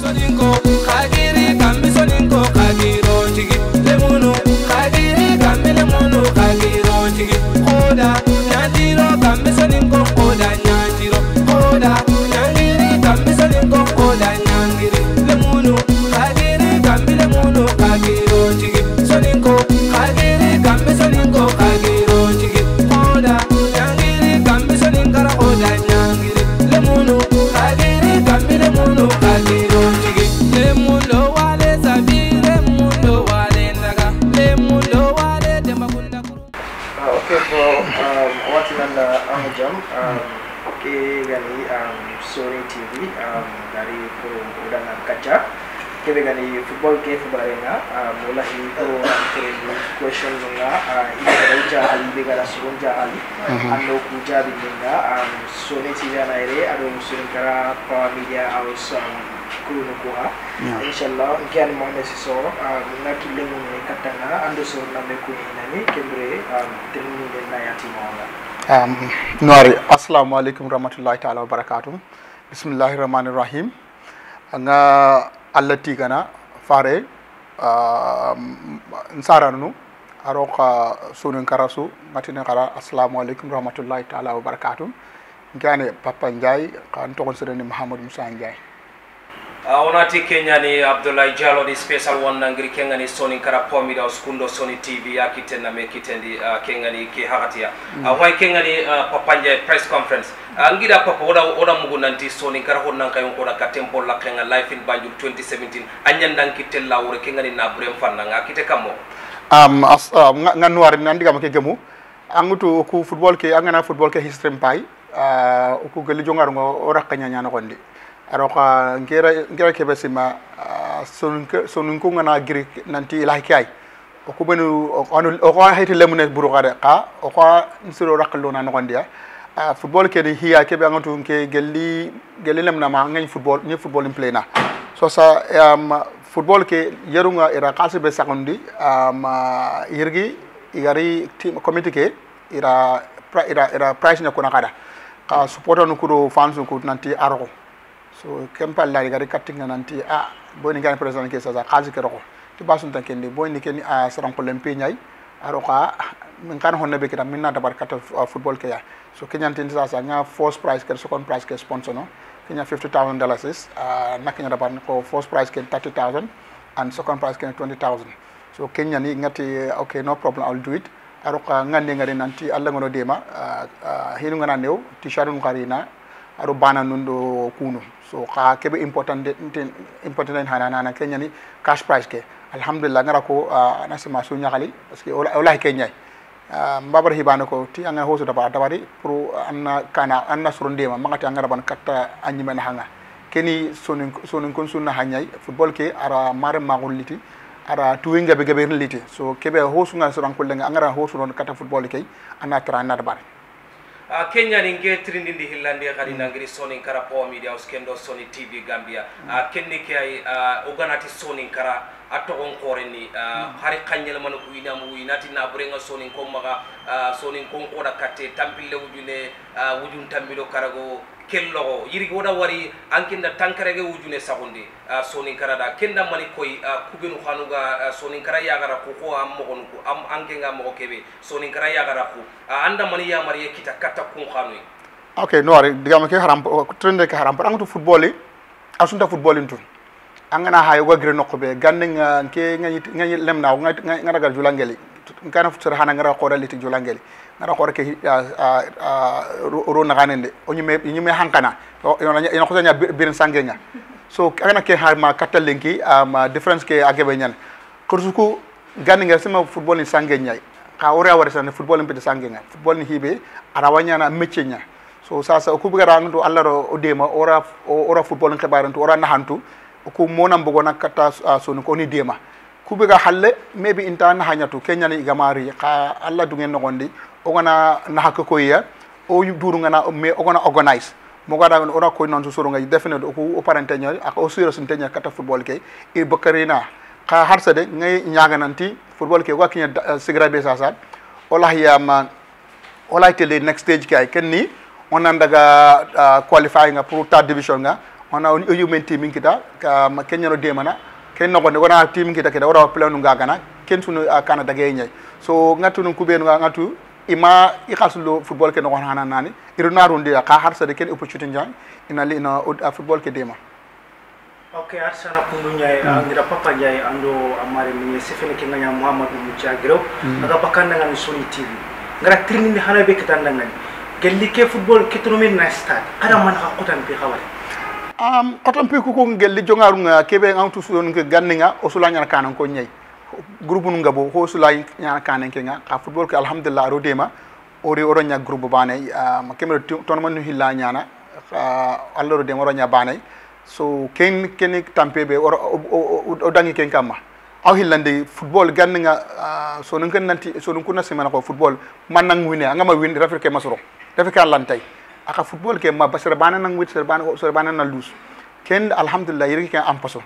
soningo khadi ಕಚ್ಚಾ ಇವಾಗ ಈ ಫುಟ್ಬಾಲ್ ಕೆ ಫುಟ್ಬಾಲಿನ ಮೂಲ ಹಿಂದೂ ಅಂತೇಳಿ ಕ್ವೆಶನ್ ಈಗ ರೈಜ ಹಾಲ್ ಈಗ ಸೋಂಜ ಹಾಲ್ ಅನ್ನೋ ಪೂಜಾ ದಿನಿಂದ ಸೋನೆ ಸೀಸನ್ ಆಯ್ರೆ ಅದು Sunkara media house kuno kuha inshallah kian mo ne so na kille mo ne katanga andu so na me ku ina ni um nwari assalamu alaikum rahmatullahi ta'ala wa barakatuh bismillahir rahmanir rahim nga allah tigana fare um, nsaranu aro ka sunin karasu ngatine kara assalamu alaikum rahmatullahi taala wa barakatuh ngane papa njay kan togon sereni muhammad musa njay Uh, onati kenyani abdullahi jalo ni special one nangiri kengani soni kara pomida skundo soni tv ya kitenna me kitendi uh, kengani ke hakatia uh, Why Kenya ni uh, papanje press conference? Uh, papa oda oda mugu nanti soni kara hon nan kayon koda katempo la kenga life in banjul 2017 anyandan ure wure kengani na brem fanna nga kite kamo? Um, as, uh, nganuari nandi kama kegemu. ke gemu angutu ku football ke angana football ke history mpai. Uh, ku geli jongar ngo ora kanya nyana kondi aro ka ngera ngera ke besima uh, sonun ko ngana giri nanti ilahi kai o ku benu o ko hayti lemune buru kare ka o ko nsiro rakalo na kondi ya uh, football ke di hiya ke be angutu ke gelli gelli lemna ma ngani football ni football in play na. So sa football ke yerunga ira kasi be sakondi um, uh, yirgi igari team committee ke ira ira ira price na kuna kada ka supporter nu kudo fans nu kudo nanti aroko so kempa la igari cutting nanti a boni ngani president ke sasa kasi ke roko. Ti basun tan kendi boni ke ni a sarang polem pe nyai aroka min kan honne be kita minna dabar kata football ke ya. So kenyan tin sasa nga first prize ke second prize ke sponsor no? Kenya 50000 dollars is uh, nakenya dabar ko first prize ke 30000 and second prize ke 20000 so kenya ni ngati okay no problem i'll do it. Aroka ngande ngari nanti alla ngono dema uh, hinu ngana new t-shirt ngarina aɗo bana nun ɗo kuno so ha keɓe important important en hananana keñani cash price ke alhamdulillah ngara ko nasima su ñakali parce que olahi ke ñayi mbabara hibane ko ti anga hoso daba dabari pour anna kana anna soro ndema magati angara ban katta añimen hanga keni sonin sonin kon sunna ha ñayi football ke ara mare magol liti ara tuwi gabe gabe liti so keɓe hosunga sorankollenga angara hosuron katta football key anna tara anna dabari uh, kenya ni nge trindindi kari kadi nangiri soni kara power media uskendo Sony soni tv gambia. Mm. uh, kenni ke ay uh, oganati soni kara a togon ni uh, hari kanyel man ku ina mu inati na brenga soni ko maga uh, soni nkoma kate tampile katte tampille wujune uh, wujun tambilo karago kelloxo yirig woda wari an kenda tankarege wujune saxundi soninkara da. Kenda mani koy kubenu xanuga soninkara yagara ku xo a am, an kenga moxo keɓe soninkara yagara xu anda mani yamariye kita katta kun xanuy. Ok noore digama ke haram trende ke haram angutu football a asunta football in tun angana hayo wagire nokko ɓe gande ke ngañi lemnaw ngaragal julangeli ngana futsara hana ngara qooraliti julangeli ngara ko rek ro nagane de o nyime nyime hankana. Ina ko nya birin sange so kana ke ha ma katal lenki ma difference ke agebe nyan kursuku gani nga sema football ni sange nya. Ka ore awar sana football ni sange football ni hibe arawanya na meche nya. So sasa okubigara ndu alla ro odema ora ora football ni kebarantu ora nahantu ko mona mbogona kata sonu ko ni dema kubiga halle maybe inta na hanyatu kenyani igamari ka alla dungen nogondi gondi o gona na hakko ko ya o duru ngana me o gona organize. Mo gada ora ko non so soro ngai definite ko o parente nya ak o siro sun tenya kata football ke. E bakarina ka ngai nyaga nanti football ke wa kinya uh, sigra be sasa. Olah ya ma olah tele next stage kai ken ni on nan daga uh, qualifying nga pour division nga ona o yumen team kita ka ma kenyano demana ken no gonde wona team kita kita wora planu ngagana ken sunu uh, kana dage nyai so ngatu nun kubenu ngatu ima i football ke no hana nani iru narundi ka har sa de ken opportunity jang ina li ina football ke dema. Ok arsana kundu ñay ngira papa ñay ando amare mi sefene ke nganya muhammad mu ciagiro aga bakanda ngani soni tv ngara trini ni hana be kitanda ngani. Gelli ke football kitromi na stade kada man ha kotan bi khawale am koton pi ko ko gelli jongaru nga kebe ngam tu sun ke ganninga o sula nyana kanan ko nyai groupe nu ngabo ho sula nyana kanan ke nga ka football ke alhamdulillah ro dema ori oro nya groupe bane ma kemre ton man hilla nyana allah ro dema ro nya bane so ken ken tampe be oro o dangi ken kamma aw hillande football ganninga so nun kan nanti so nun kunna semana ko football man nang wine ngama win rafir ke masoro rafir ka lantay aka football ke ma basir bana nang wit bana so bana na lus ken alhamdulillah yiri ken am paso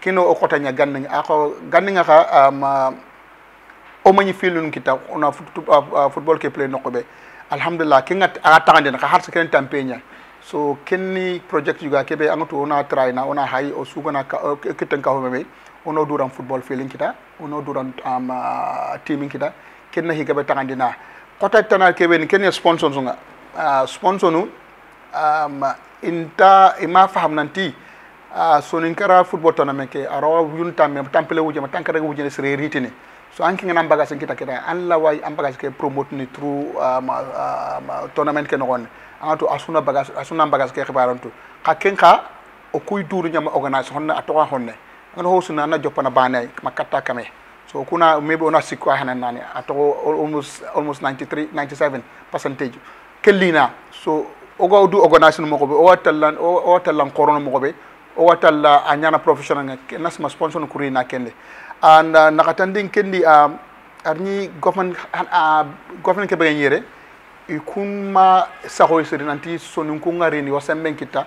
kino o kota nya ganninga ako ganninga ka ma o mañi filun kita ona football ke play nokobe. Alhamdulillah kenga aga tangande ka har ken tampe nya. So kenni project juga kebe angatu ona try na ona hay o sugana kitten ka hobe ono duran football feeling kita ono duran uh, teaming kita kenna higabe tangandina kota tana kebe ni kenni sponsor uh, sponsor nu um, inta ima faham nanti uh, sonin kara football tournament ke aro yun tamme tampele wuje ma tankare wuje sere ritini so anki ngana bagage kita kita an la way am ke promote ni through um, uh, tournament ke no angatu asuna bagas asuna bagage ke khibarantu ka kenka o kuy duru nyama organize honna atowa honne. Ngana hosuna na jopana bane makata kame. So kuna maybe ona sikwa hanan nani ato almost almost 93 97 percentage. Kellina so ogo du organisation mo ko be o tallan o tallan corona mo ko be o watalla a ñana professionnel nga nasma sponsor no kuri na kende. And uh, nakatandin kendi uh, a um, arñi government a uh, government ke begen yere i kunma saxoy siri nanti sonin kunga rini wa semben kitta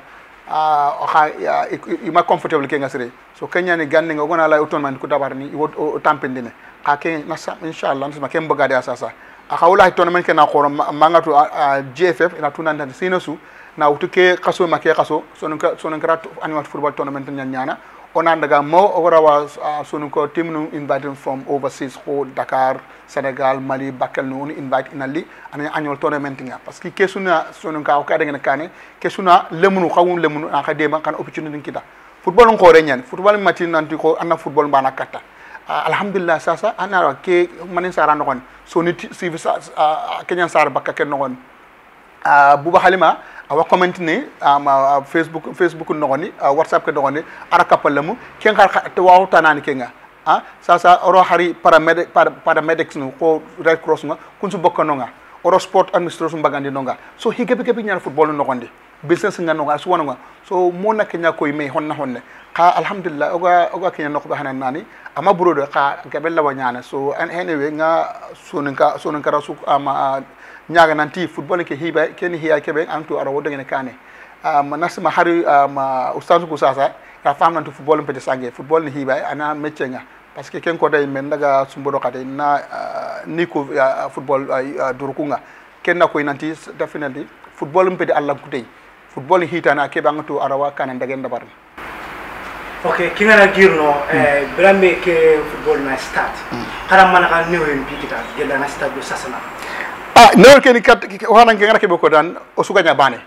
uh, oxa uh, ima comfortable ke nga siri so keñani ganni nga gona lay autonome ku dabarni o tampindine xa ke nasa inchallah nasma ke bagade a sasa a xa wula tournament ke na xoro mangatu uh, gff ina tunandani sino su na wutu ke kaso ma ke kaso sonun ka sonun kara animal football tournament nyana ona daga mo ogora uh, sonun ko team nu invited from overseas ko Dakar Senegal Mali Bakel nu invite inali ana annual tournament nga parce que kesuna sonun ka ka daga kane kesuna lemunu xawun lemunu na ka dema kan opportunity kita football ko re nyan football mati nanti ko anna football bana kata uh, alhamdulillah sasa ana ke manin sara no kon soni si uh, kenyan sara bakka ken no kon uh, buba halima awa commentini ama facebook facebook nogoni whatsapp ke nogoni ara kappalamu kenga wawu tanani kenga a sasa oro hari paramedic paramedics nu ko red cross nga kunsu bokkanonga oro sport administration bagandi nonga so higebi gebi ñana football nogondi business nga noga suwana nga so mo na kenya koy me honna honne ka alhamdulillah oga oga kenya nokba hanan nani ama burodo ka gabella wanyana so anyway nga soninka soninka rasu ama uh, ñaga nanti football ke hiba ken hiya kebe antu ara wodo ngene kane. Um, nasma hari um, ustaz ko sasa ka fam nantu football pete sange. Football ni hiba ana métier nga parce que ken ko day men daga sumbodo kate na uh, ni ko uh, football uh, durukunga. Ken na ko nanti definitely football pete allah kutey football hitana kebe antu arawa kane daga ndabar ok kingana girno eh, brambe ke football na start. Kala mana ka newe mbi kita gela na start do sasana Ah, a nawol keni kat hono ke gara keɓe ko tan o sukaña bane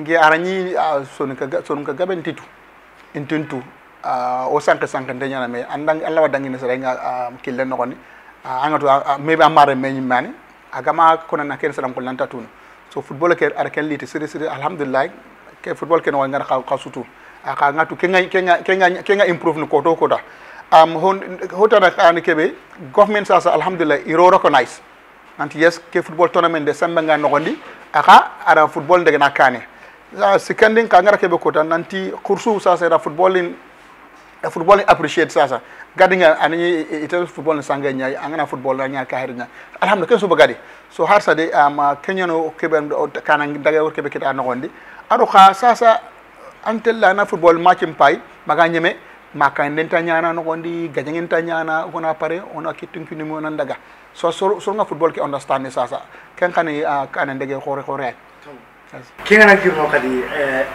ge arañi ah, sonka sonka gaɓe en titu en tentu ah, o sanka sanka dañana mais andan allah wa dangina sa daña kille nogoni angato maybe ammare meñimmani agama konana ken saɗan ko lanta tun so football ke ara ken liite séri séri alhamdulillah ke football ke no gara xa sutu. Aka ngatu kenga kenga kenga kenga improve no koto kota um hon hotana kan kebe government sasa alhamdulillah iro recognize. Nanti yes ke football tournament de samba nga nogondi aka ara football ndege na kane sikandin ka ngara kebe kota nanti kursu sasa era football in a football in appreciate sasa gadinga ani ita football ni sanga nyai angana football na nya ka hernya alhamdulillah ken so bagadi so har sa de am kenya no kebe kana daga wor kebe kita nogondi ado ka sasa antella na football match mpay maga nyeme maka ndenta nyana nogondi gajangen ta nyana ona pare ona kitinkini mo nan daga so so so nga football ke understand sasa ken kani uh, kana ndege khore khore. Kingana girno kadi eh,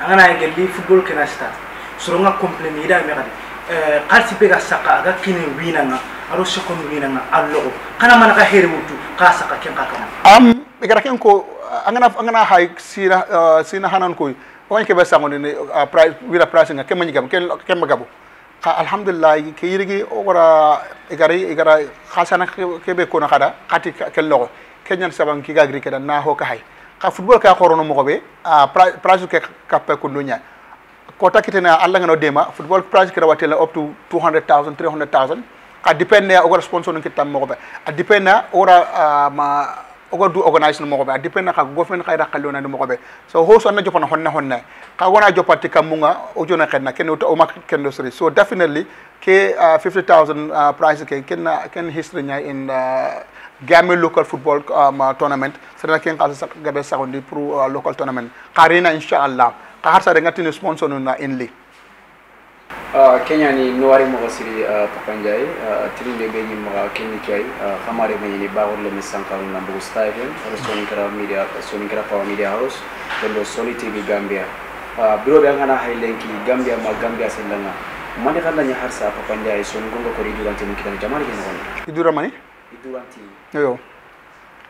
angana gelli football kena start soronga complain ida me kadi. Eh kalsi be ga saka aga kini wina nga aro sekon wina nga allo kana mana ka heri wutu ka saka ken ka kana. Am igara ken ko angana angana hay sina uh, sina hanan koy wani ke be sangonde ne uh, price wira price nga kemma nyigam ken ken magabu. ka alhamdulillah ke yirigi o gora igari igara khasana ke be kono kada kati ken logo. Kenyan saban ki gagri keda na ho ka hay ka football ka khorono mo be uh, price ke kappe ko dunya ko takitena alla ngano dema football price kira watela up to 200000 300000 ka depende o gora sponsor ngi tam mo be a depende ora uh, ma ogo du organize no mogobe. A na ka government kayra kallo mo mogobe. So ho so na jopana honne honne ka wona jopati kamunga o jona kenna ken o mak ken sori so definitely ke uh, 50000 uh, prize ke ken ken history nya in uh, local football um, uh, tournament. Sera ken ka sa gabe sa pour uh, local tournament. Karina inshallah. Ka har sa ngati ni sponsor na inli Uh, kenya ni nuwari mogo siri uh, papanjai. Uh, tirinde be ni maga kenni kay uh, khamare me ni bawor le misanka na bugu stadium ro soni kara media soni kara power media house. Do soni tv gambia. Uh, biro be ngana hay lenki gambia ma gambia selanga mande kala nya harsa papanjai soni gongo ko ridu ganti mun kitan jamani ke non idura mani iduranti yo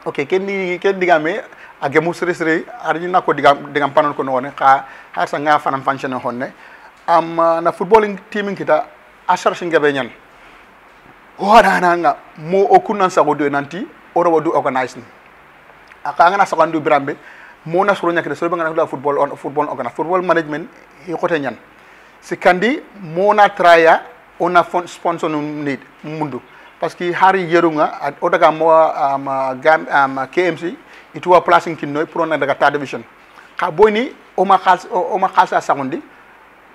ok ken ni ken digame age musri sri arni na ko digam digam panon ko none ka har sa nga fanam function honne am uh, na footballing team kita ashar shinga be nyan o hada nga mo o kunan sa go do nanti o ro do organize ni. Aka nga na sa kandu brambe mo na suru nyakde so be nga na football on football organize football management i kote nyan. Si kandi mo na traya ona sponsor no need mundu. Parce que hari yerunga o daga mo am gam am KMC ituwa placing kinnoy pour na daga ta division. Ka boyni o ma khals o ma khalsa sagundi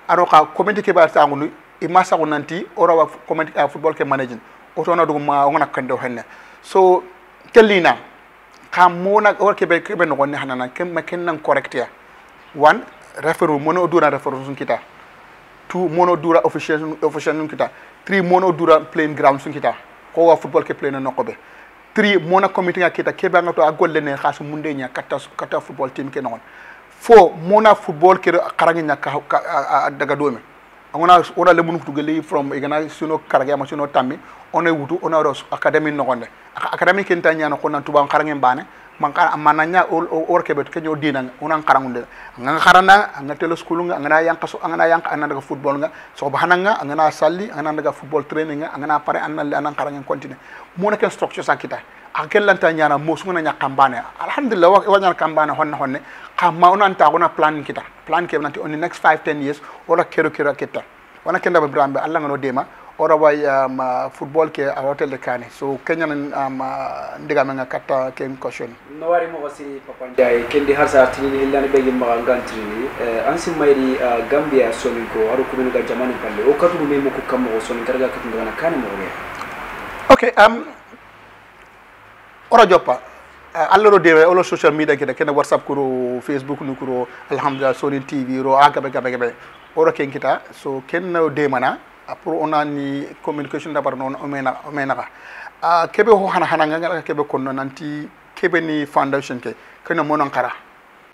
aɗo ka community keɓe tagundu ima sago nanti orawa community a football ke managing. Oto ona dugu ma wona kande o henne. So kelina ka mona or keɓe keɓe nogonne hanana kemma kennan correct ya. One referu mono dura referu sun kita. Two mono dura official official sun kita. Three mono dura playing ground sun kita. Kowa football ke play no nokoɓe three mona committee nga kita keɓe anga to a golle ne ha so munde ña katta katta football team ke nogon fo mona football ke karangi nyaka daga dome. Ona ona le munu tugele from igana suno karage ma suno tammi ona wutu ona ros academy no gonde academy ken tanya no nan tuba karangi bane man kara amana nya or ke bet kenyo dina ona karangunde nga karana nga telo school nga nga yang kaso nga yang ana daga football nga so bahana nga salli nga daga football training nga nga pare anna ana karangi continue. Mona ken structure sakita akel lanta nyana mo sungna nya kambane. Alhamdulillah wa wanyal kambane honna honne kama onan ta ona plan kita. Plan ke nanti on the next 5 10 years ora kero kero kita. Wana kenda be brambe alla ngano dema ora way um, uh, football ke a hotel de kane so kenya um, uh, ndiga menga kata ken caution nuwari mogo ken papanjai har harsa tini hillani be gimma ngantrini uh, ansi mayri uh, gambia sonin ko haru kuminu ga jamani palle o katu me mo ko kammo sonin karga katu ngana kane mo be okay um ora joppa uh, alloro dewe olo social media kita kene whatsapp kuro facebook nu kuro alhamdulillah sonin tv ro aga be gabe gabe. Oro ken kita so ken no de mana pour on ni communication dabar non omena mena o mena ka uh, kebe ho hana hana nganga kebe konno nanti kebe ni foundation ke kena monon kara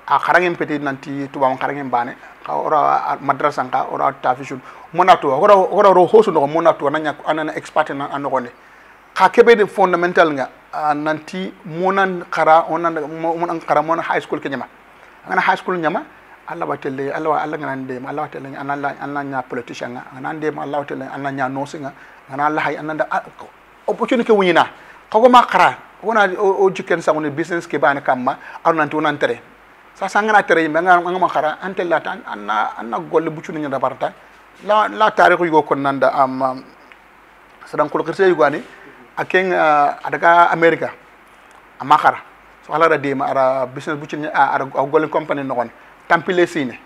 a karangen peti nanti tuba on karangen bane ka ora madrasa ka ora tafishun monato ora ora ro hosu no monato nanya anana expert na anogone ka kebe de fundamental nga nanti monan kara onan monan kara mon high school ke nyama. Ngana high school nyama Allah wa telle Allah wa Allah ngana ndem Allah wa telle Allah Allah nya politician nga. Ngana ndem Allah wa telle Allah nya nosi nga. Ngana Allah hay ananda opportunity wunyina kago ma kara wona o jiken sa woni business ke bana kamma ar nanti wonan tere sa sa ngana tere yimbe nga nga ma kara ante la tan anna anna golle buccu ni da barta. La la tarihu yugo kon nanda am sadan ko kirse yugani aken uh, adaga america ama khara so ala ra dema ara business bu ci uh, ara golden company no tampile sine.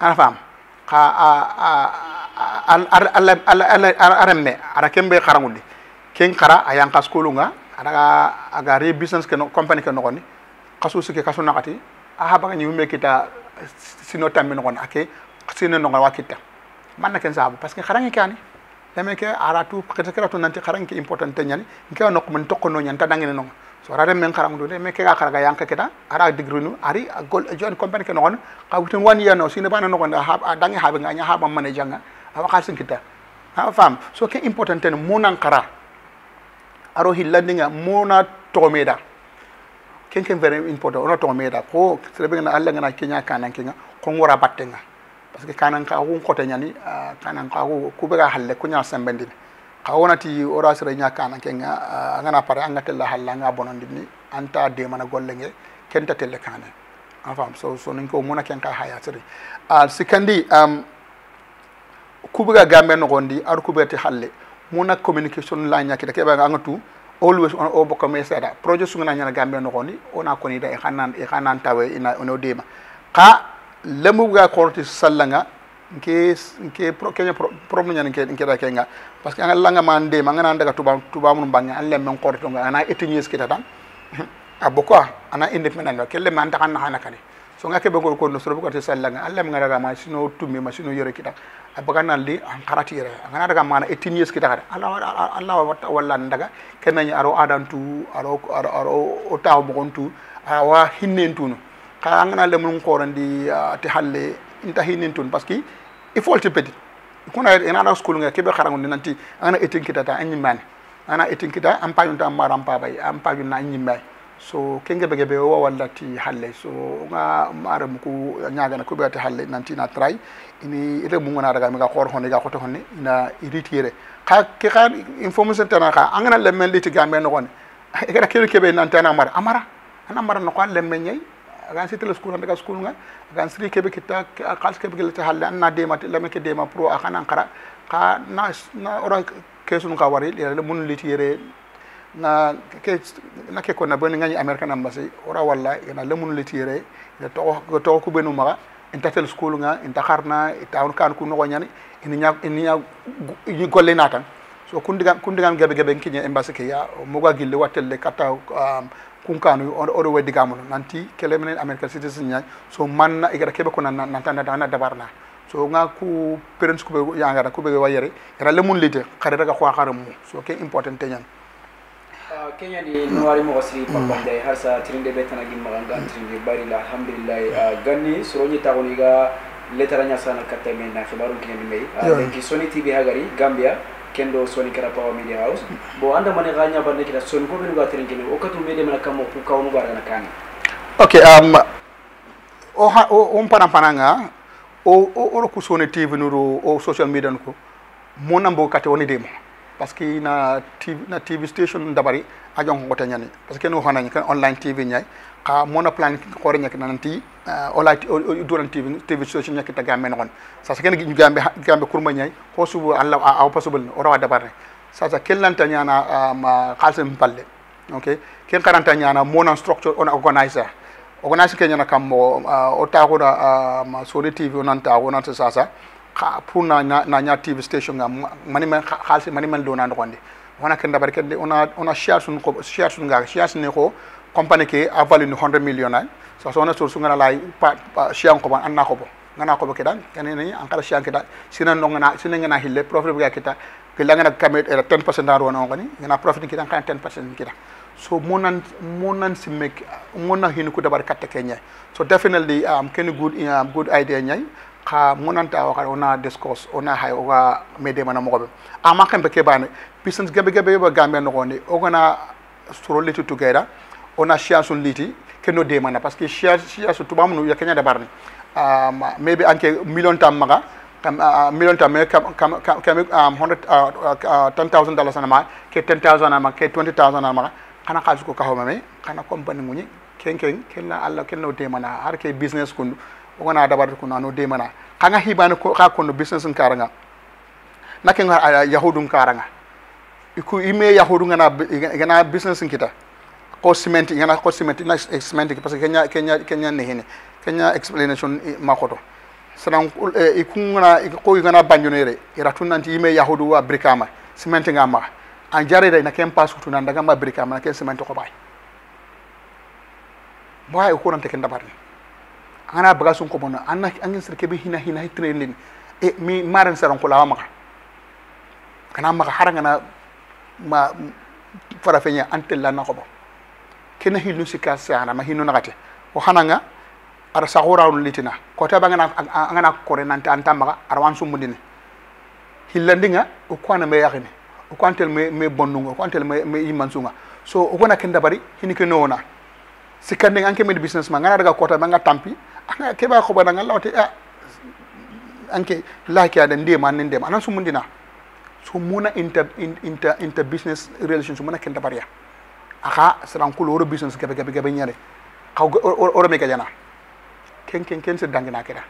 Ana fam ka alla aremme ara kembe kharangudi ken khara ayan kas kulunga adaga aga re business ke company ke no gon kasu sike kasu nakati. Aha nyume kita sino tammi no gon ake sino no gon wakita man na ken sabu parce que kharangi kani leme ke ara tu kete kera to nanti kharan ke important nyani. Nke no ko men tokko no nyanta dangene no so ara men karang do de me ke ga yanka keda ara degree nu ari gol join company ke non ka wutin one year no sine bana no gonda ha a dangi ha nga nya ha ba mane janga awa khal sin kita ha fam so ke important ten munan kara aro hillandinga mona tomeda ken ken very important ona tomeda ko sebe na alla ngana kenya kanan kenga ko ngora battenga parce que kanan ka ko kote nyani ah, kanan ka ko kube ga halle ko nya ha wonati oɗa sira ñakkana kenga a gana pare anga tella halla anga bonandi ni anta demana golle nge kenta telle kane en fam so so nin ko muna ken ka haya siri a sikandi um, kuɓega gambe nogondi aɗa kuɓegati halle muna communication la ñakkita keɓaga anga tu always on o bokka me seeɗa projet sugana ñana gambe nogondi ona konida e xanan e xanan tawe ina e ono e dema xa lemuɓega konoti sallanga nke nke keña problème ñani nkeɗa kenga par ce que anga langama ndema angana andaga tuba tubamum bange an lemmen koore to ana étunies kita tan a boka ana independant ke lemme an taxan naxana kane so nga keɓe ngol konno soro bogate sallanga an lem ngaragama sino tummima sino yore kita a baga nan li an xarati yere a ngana daga mana étunies kita xade allah walla ndaga kenañi aro adan tu aro aro o taw moxon tu awa hinnen tuno xa angana lemun koorandi te xalle inta hinnen tun parce que il faut te petit kuna ina na school nga kebe kharangu nanti ana etin kita ta anyi mane ana etin kita am pa yunta maram pa bay am pa yunna anyi mai so kenge bege be wa walla ti halle. So nga maram ku nyaga na ko be halle nanti na try. Ini ite mu ngona daga mi ga khor honi ga khoto honi ina iritire ka ke kan information tana ka angana le men liti gambe no gone e ga kebe nanti ana mara amara ana mara no ko le men nyai agan sitel school daga school nga agan sri kebe kita khals kebe gelete halle anna dema lame ke dema pro akana kara ka na na ora kesun ka wari le mun litire na ke na ke ko na bani ngani american embassy ora walla ina le mun litire ina to to ko benu maga inta school nga inta kharna ita on kan ku no nyani ini nya ini nya golle natan. So kundiga kundiga gabe gabe kinye embassy ke ya mo ga gille watelle kata um, kunkanu oɗo weddi gamuno nanti kele menen american citizen ñayi so manna igata keɓe ko nantana dabarna. So nga ku parents kuɓe yagata kuɓe wayere era lemun lite xare daga xoa xare mu so ke important teñan kenya ni nuwari mogo siri papanday har sa tirinde be tana gin maga ngan tirinde. Bari la alhamdulillah ganni soroñi tagoni ga letara ñasana katta men na kenya ni mey lenki sony tv hagari gambia kendo soni kara pawa media house. Bo anda mane ganya bande kita sony ko be ga tirin kene o katu mede mana kamo ku kawnu gara na kani. Ok um, o ha o on pana pananga o o o ku soni tv nuru o social media ko mona mbo kate woni demo. Parce que na tv na tv station ndabari a jong ko tanyani parce que no hanani kan online tv nyai ka mona plan ko re nyak nanti ola duran tv tv ta ñakkita gambe nogon sasa kene giñu gambe gambe kurma ñayi ho subu allah aw possible o rawa dabarne sasa kellanta ñana ma xaalisam palle ok ken xaranta ñana monan structure on organise organise ke ñana kam mo o taxuna ma soni tv onan taxu onan sasa pour na na ña tv station nga mani men xaalisi mani men lona nogondi wona ken dabar kede ona ona share sun ko share sun nga share sun ne ko compagnie ke a value ni 100 million eh? So so na sur su ngana lay pa, pa share ko ban anna ko bo ngana ko bo kedan ken ni an kala share kedan sinan no ngana sinan ngana hille profit bi kita. Ke la ngana kamet era 10% dar wona ngani ngana profit kita kan 10% kita. So monan monan simek mona hin ku dabar katta kenya. So definitely um ken good um, good idea nyai. Ka monanta waka ona discourse ona hay oga mede mana mo be. Ama kambe ke bane business gabe gabe ba gambe no gonde ogana soro liti together. Ona sun liti keno de mana parce que share share su tuba mun ya kenya da barni um, maybe anke million tam maga kam uh, million tam kam kam kam um, 100 uh, uh, 10000 dollars na ma ke 10000 na ma ke 20000 na ma kana kaji ko kaho mame kana company muni ken ken kella alla kenno de mana har ke business kundu ogana dabar ko nano de mana kanga hibane ko ka kono business karanga nake nga yahudum karanga iku ime yahudu ngana ngana business kita ko cement ngana ko cement na cement parce que kenya kenya kenya ne hene. Kenya explanation makoto. Sanan iku ngana ko ngana banjonere ira tunanti ime yahudu wa brikama cement ngama. An jare da na ken pass ko tunan daga ma brikama na cement ko bay boy ko ran te ken dabar ana baga sun ko bona an an sir bi hina hina hitrelin e mi maran saran ko lawa kana maka haranga na ma farafenya antella na ko bo kena hilnu sikka sana ma hinno nakate o hananga ara sagorawnu litina. Kota ba ngana ngana kore nante antamaga ara wan sumbundini hillandinga o kwana me yakini o kwantel me me bonnunga o kwantel me me so o gona kenda bari hini ke nona sikande anke med business ma ngana daga kota ba nga tampi. Anga keba ko bana ngalla wate ah anke laki ada ndema nan ndema anan sumundina so muna inter in- inter inter business relations muna kenda ya aka saran kulo oro business gabe gabe gabe nyare kaw oro me gajana ken ken ken se dangina keda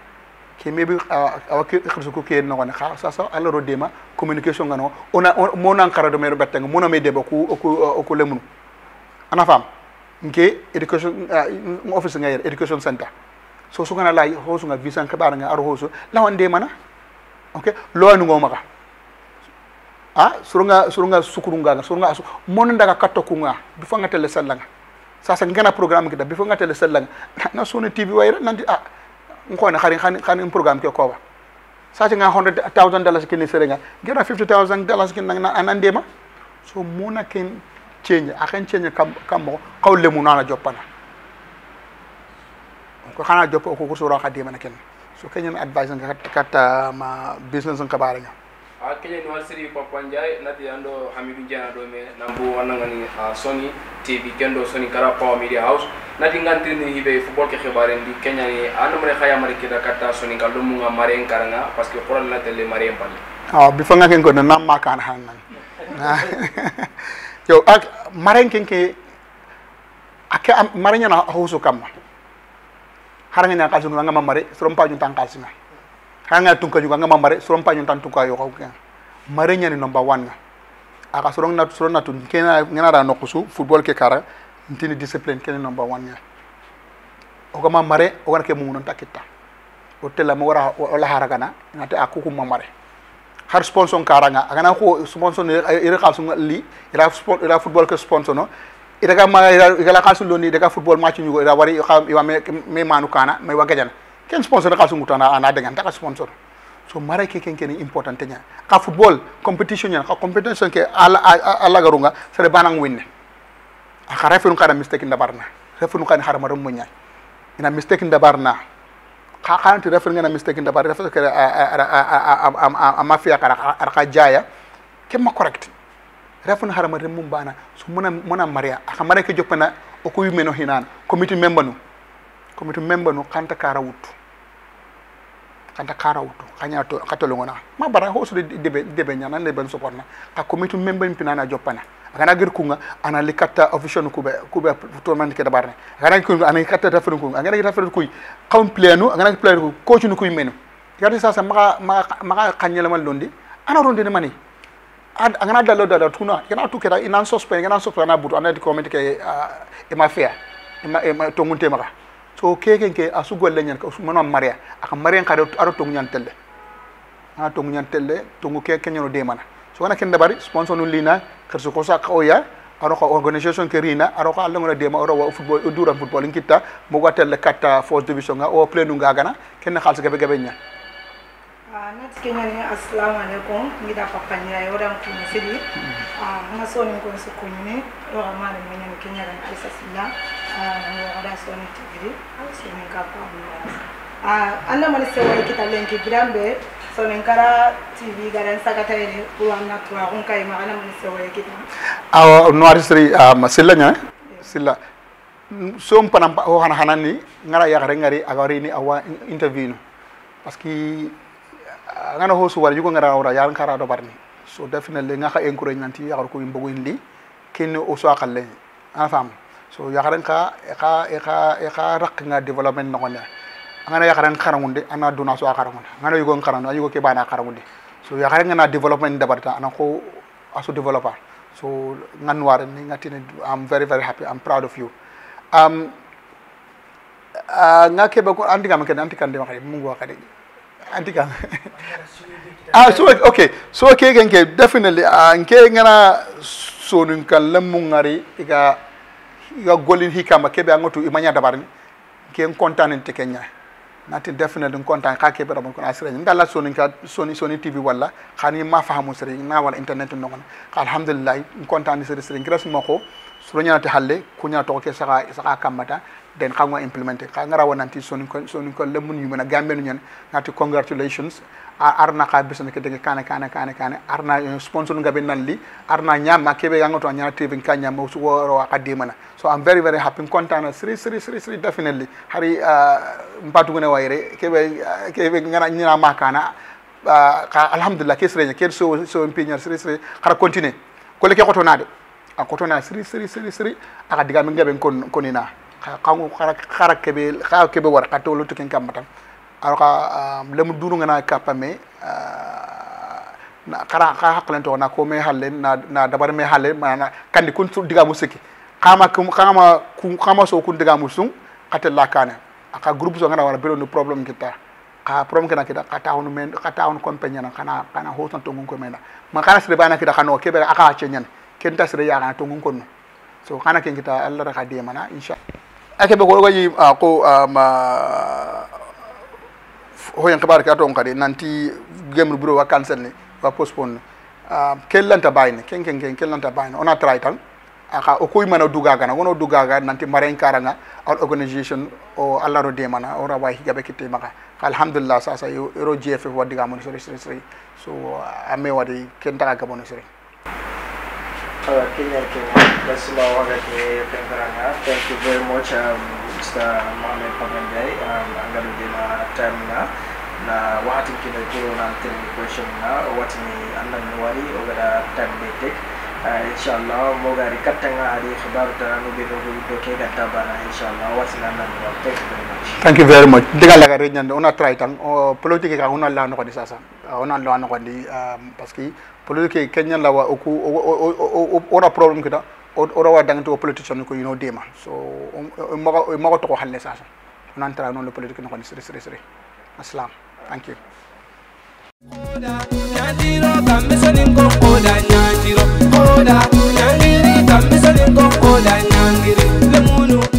ke mebi awa ke khirsu ko ke no kha sa sa ala ro dema communication ngano ona mo nan kara do mero beteng mo no me deba ku ku ku lemunu ana fam nke education uh, office ngayer education center. So su ngana lay ho su nga visa ka bar nga aro ho su la wande mana? Okay lo anu ngoma ka ah surunga surunga sukurunga surunga mon ndaga katto kunga bi fanga tele sallanga sasa ngana programme kita bi fanga tele sallanga na sunu tv wayra ah ngone khari khani khani programme ke ba sasa nga 100000 dollars kini serenga gera 50000 dollars kin nang anandema so mona ken change akan change kam kam mo qawle mu nana joppana ko xana jopp ko ko sura na ken so kenyen advice nga kata ma business nga baranga a kenya ni walsiri papa njay nati ando hamidu jana do me nambu wanangani a sony tv kendo sony kara power media house. Nati ngantiri ni hibe football ke khibare ndi kenya ni ando mare khaya mari kita kata sony kallu munga mare karanga parce que na tele mare palle aw bi fa nga ken ko na nam makan han nan yo ak maren ken ke ake hausu kamma har nga kalsu nga ma mare sorom pa jun tan kalsu nga har nga tun ka juga nga ma mare sorom pa jun tan tun ka yo nga mare nyani number 1 nga aka sorom na sorom na tun kena ngena da nokusu football ke kara ntini discipline ken number 1 nga o ko ma mare o ke mu non takita o tella mo wara o la ngate akuku ma mare har sponsor karanga agana ko sponsor ne ira kalsu li ira sponsor ira football ke sponsor no. Ira ga ma ira ira kalsu lo ni daga football match nyugo ira wari me me manu kana me wagajana ken sponsor da kalsu ngutana ana daga daga sponsor. So mare ke ken ken important nya ka football competition nya ka competition ke ala ala garunga sare banang winne aka refenu kada mistake ndabarna refenu kan harama rum munya. Ina mistake ndabarna ka kanti refer ngana mistake nda bari refer kare a mafia kara ar ka jaya. Ke ma correct. Refer hara ma mum bana so muna muna maria. Aka mare ke jopana o ko yumeno hinan. Committee member nu committee member no kanta kara wutu kanta kara wutu kanya to katolo ngona ma bara ho so debe debe nyana le ben support na ka committee member pinana jopana agana gir kunga ana likata official kube kube tournament ke dabarne agana kunga ana likata ta fere kunga. Agana ta fere kuy kaun plenu agana pleno ko coach nu kuy menu yati sasa maka maka maka kanyela mal londi. Ana ronde ne mani. Agana dalo dalo tuna. Yana tu kera inan suspend yana suspend na butu ana di comment ke e ma fair. E ma ma tongunte maka so keken ke asu golle nyen ko mono maria. Aka maria kare aro tongu nyan telle. Ana tongu nyan telle tongu ke kenyano de mana so wana ken dabari sponsor nu lina kerso ko sak oya aro ko organisation ke rina aro ko allah dema wa football o dura football kitta mo gatel le katta fourth division nga o plenu nga gana ken khals gabe gabe nya Ah, nati kenyani assalamu alaikum. Ngida papanya yoram kuni sidi ah nga soni ko su kunyini yo amane menyen kenyani alisa silla ah ngo ada soni tigiri. Soni ka pa ah anda mani sewa kita lenki grambe. Soni kara tv garan sagata ene ko amna tuwa on kay ma ana mani sewa kita? Aw noir sri ma silla nya silla so panam o hana hanani ngara ya ngari agari ni awa interview no parce que ngana ho su war yugo ngara ora yar kara do barni. So definitely nga ka encourage nanti ya ko mbogo indi ken o so akalle. Ana fam so ya garan ka e ka e ka e ka rak nga development no ngana ngana ya garan karangunde ana duna so akarangunde ngana yugo karan yugo ke bana karangunde so ya garan nga development dabarta ana ko aso developer. So ngan war ni ngati i'm very very happy. I'm proud of you. Um uh, nga ke ba ko andi kam ken anti kan de wakati mungu anti kan ah so okay so ke gen ke definitely uh, nke ngana so nun kan lamu ngari iga iga golin hikama ke be ngotu imanya dabarni ke kontanen te kenya nati definitely kontan ka ke be rabon ko asira ndala so nun ka soni soni tv wala khani ma fahamu sere na wala internet no ngana alhamdulillah kontan sere sere ngira suma ko suro ñanati halle kuña to ke saka saka kamata den xanga implementé xa ngara wonanti soni ko soni ko lemun yumena gambe no ñen ngati congratulations. Arna ka bisana ke dege kana kana kana kana arna eh, sponsor ngabe nalli arna nyama kebe ganga to nyana tv kanya mo su woro akademana so i'm very very happy. Content sri sri sri sri definitely. Hari mpatu ngene wayre kebe kebe ngana nyina makana ka alhamdulillah ke srenya ke so so mpinya sri sri. Khara continue. Ko le ke kotonade a kotona sri sri sri sri. Aka diga mi ngabe kon konina kangu khara khara kebe khara kebe war ka to lo tuken kamata alors ka lemu duru ngana kapame na kara ka haklen to na ko me halle na na dabar me halle mana kandi kun su diga musiki. Kama kum kama kum kama so kun diga musung kate la kana aka groupe so ngana wala belo no problem kita. Ka problem kana kita ka taunu men ka taunu compagnie na kana kana hoton to ngun ko mena ma kana sire bana kita kano kebe aka cenyen ken ta sire ya kana to ngun ko so kana kita Allah ka de mana insha ake be ko goyi ko ma hoyen xibar ke aton kadi nanti gemru bureau wa cancel ni wa postpone uh, kellanta bayne ken ken ken kellanta bayne ona try tan. Aka o koy mana duga gana. Wono duga ga nanti maren karanga al organization o alla ro de mana ra way higabe kitte maka alhamdulillah sa sa ro gff wadiga mon sori sori so uh, ame wadi ken taga gabon sori Uh, Kenyan Kenya, Basila Wagati Pengaranga. Thank you very much, um, Mr. Mohamed Pamendei. Um, Angadu Dina time na na wahati kile kuro na mtini question na wati ni anda nwari ogada time they take. Uh, inshallah mogari katanga adi khibaru tara nubi nubu doke gata bana inshallah wati na anda nwari. Thank you very much. thank you very much diga laga re nyande ona try tang. o politique ka ona la no di sasa ona la no di um, politique kenyan la wa o ora problème kita o ora wa dangantu o politician ko yino dema. So maga maga to ko halle sa non tra non le politique no ko sire sire sire assalam. Thank you. Koda nyandiro tambisanin ko koda nyandiro. Koda nyandiri tambisanin ko koda nyangiri lemunu